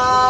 Bye.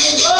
Hallelujah.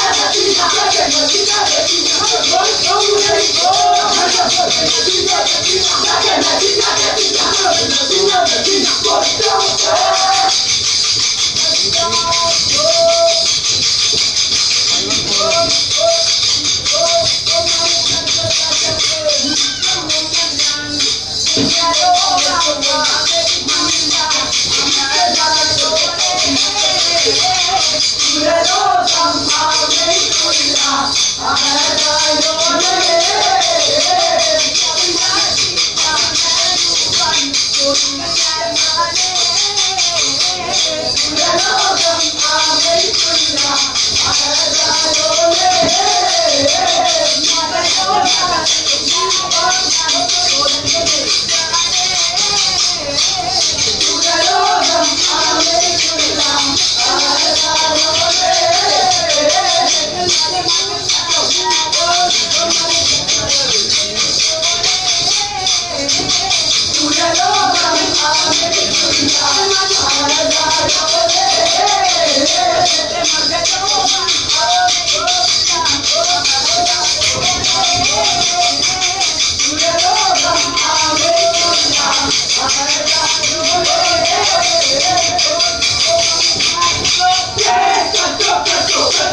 Amen.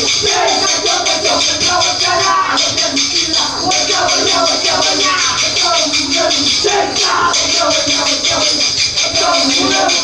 我说我说我说我说我说我我我我我我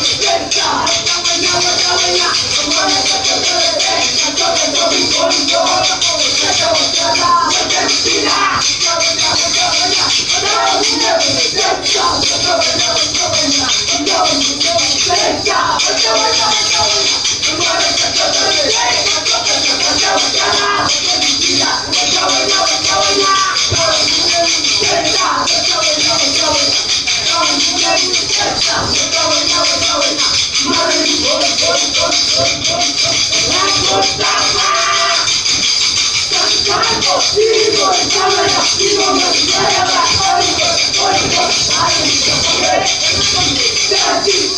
That's it,